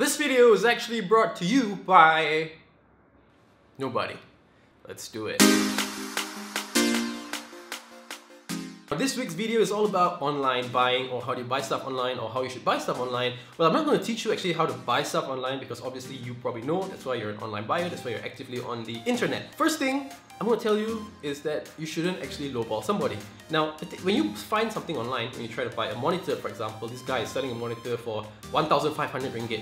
This video is actually brought to you by nobody. Let's do it. This week's video is all about online buying or how do you buy stuff online or how you should buy stuff online. Well, I'm not going to teach you actually how to buy stuff online because obviously you probably know, that's why you're an online buyer, that's why you're actively on the internet. First thing I'm going to tell you is that you shouldn't actually lowball somebody. Now, when you find something online, when you try to buy a monitor, for example, this guy is selling a monitor for 1,500 ringgit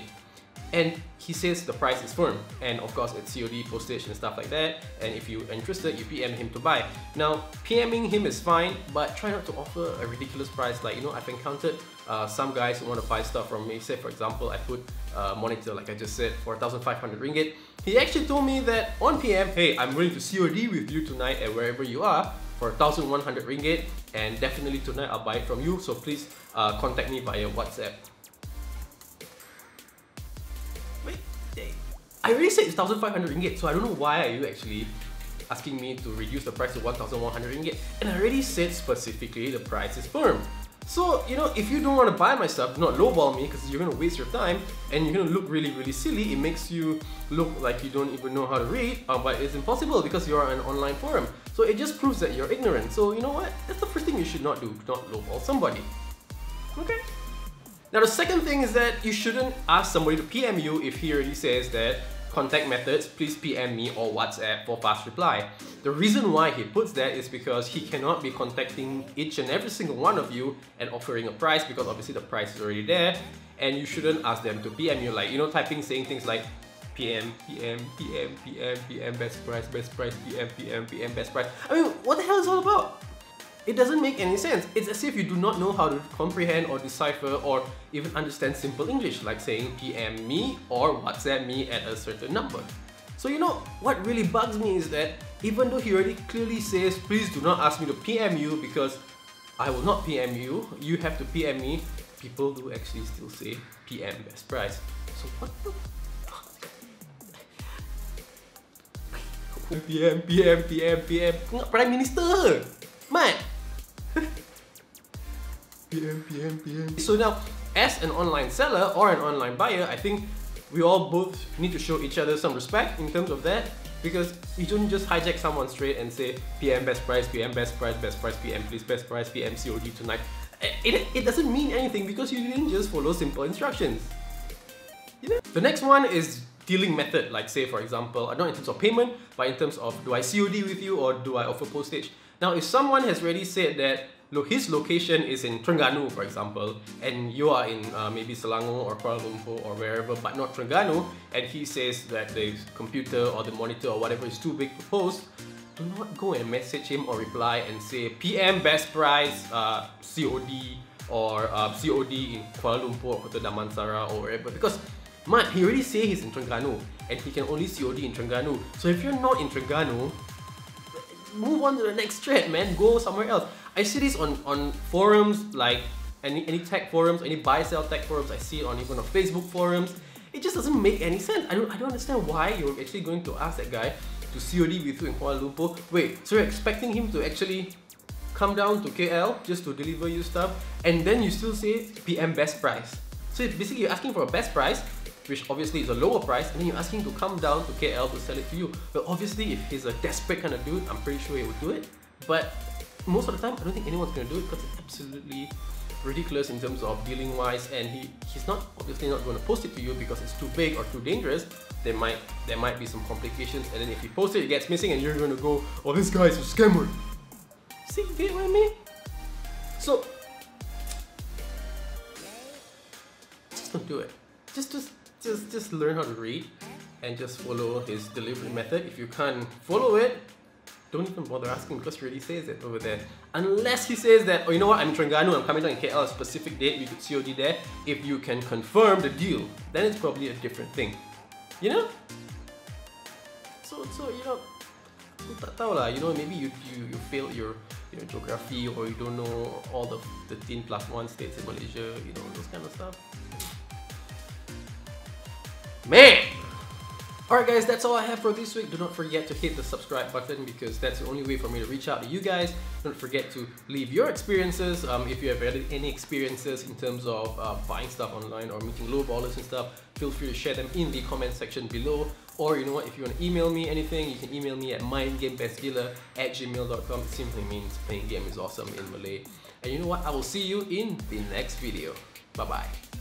and he says the price is firm. And of course it's COD postage and stuff like that. And if you're interested you PM him to buy. Now PMing him is fine but try not to offer a ridiculous price. Like you know I've encountered uh, some guys who want to buy stuff from me. Say for example I put a monitor like I just said for 1500 ringgit. He actually told me that on PM hey I'm willing to COD with you tonight at wherever you are for 1100 ringgit. And definitely tonight I'll buy it from you. So please uh, contact me via WhatsApp I already said it's 1500 ringgit, so I don't know why are you actually asking me to reduce the price to 1100 ringgit. And I already said specifically the price is firm. So, you know, if you don't want to buy my stuff, do not lowball me because you're going to waste your time and you're going to look really, really silly. It makes you look like you don't even know how to read, uh, but it's impossible because you're an online forum. So it just proves that you're ignorant. So, you know what? That's the first thing you should not. Do not lowball somebody. Okay? Now the second thing is that you shouldn't ask somebody to PM you if he already says that contact methods, please PM me or WhatsApp for fast reply. The reason why he puts that is because he cannot be contacting each and every single one of you and offering a price because obviously the price is already there and you shouldn't ask them to PM you like, you know, typing saying things like PM, PM, PM, PM, PM, best price, best price, PM, PM, PM, best price. I mean, what the hell is all about? It doesn't make any sense. It's as if you do not know how to comprehend or decipher or even understand simple English, like saying PM me or WhatsApp me at a certain number. So you know, what really bugs me is that even though he already clearly says, please do not ask me to PM you because I will not PM you, you have to PM me, people do actually still say PM best price. So what the PM, PM, PM, PM. Prime Minister! Mat! PM, PM, PM. So now, as an online seller or an online buyer, I think we all both need to show each other some respect in terms of that because you don't just hijack someone straight and say PM best price, PM best price, best price, PM please best price, PM COD tonight. It, it doesn't mean anything because you didn't just follow simple instructions. You know? The next one is dealing method, like say for example, not in terms of payment, but in terms of do I COD with you or do I offer postage? Now if someone has already said that look, his location is in Terengganu, for example, and you are in uh, maybe Selangor or Kuala Lumpur or wherever, but not Terengganu, and he says that the computer or the monitor or whatever is too big to post, do not go and message him or reply and say PM best price uh, COD or uh, COD in Kuala Lumpur or Kota Damansara or wherever. Because Mat, he already say he's in Terengganu and he can only COD in Terengganu. So if you're not in Terengganu, move on to the next thread, man. Go somewhere else. I see this on, on forums like any, any tech forums, any buy sell tech forums. I see it on even on Facebook forums. It just doesn't make any sense. I don't, I don't understand why you're actually going to ask that guy to COD with you in Kuala Lumpur. Wait, so you're expecting him to actually come down to KL just to deliver you stuff and then you still say PM best price. So basically you're asking for a best price which obviously is a lower price, and then you're asking to come down to KL to sell it to you. But obviously, if he's a desperate kind of dude, I'm pretty sure he would do it. But most of the time, I don't think anyone's gonna do it because it's absolutely ridiculous in terms of dealing wise, and he he's not obviously not going to post it to you because it's too big or too dangerous. There might there might be some complications, and then if he posts it, it gets missing, and you're going to go, oh, this guy is a scammer. See, you get what I mean? So just don't do it. Just just just just learn how to read and just follow his delivery method. If you can't follow it, don't even bother asking because he already says it over there. Unless he says that, oh you know what, I'm in Terengganu, I'm coming down in KL, a specific date, we could COD there. If you can confirm the deal, then it's probably a different thing. You know? So, so you know, you know, maybe you, you, you failed your geography or you don't know all the 13 plus 1 states in Malaysia, you know, those kind of stuff. Man! Alright guys, that's all I have for this week. Do not forget to hit the subscribe button because that's the only way for me to reach out to you guys. Don't forget to leave your experiences. Um, if you have had any experiences in terms of uh, buying stuff online or meeting low ballers and stuff, feel free to share them in the comment section below. Or you know what, if you want to email me anything, you can email me at maingamebestgila at gmail.com. It simply means playing game is awesome in Malay. And you know what, I will see you in the next video. Bye bye.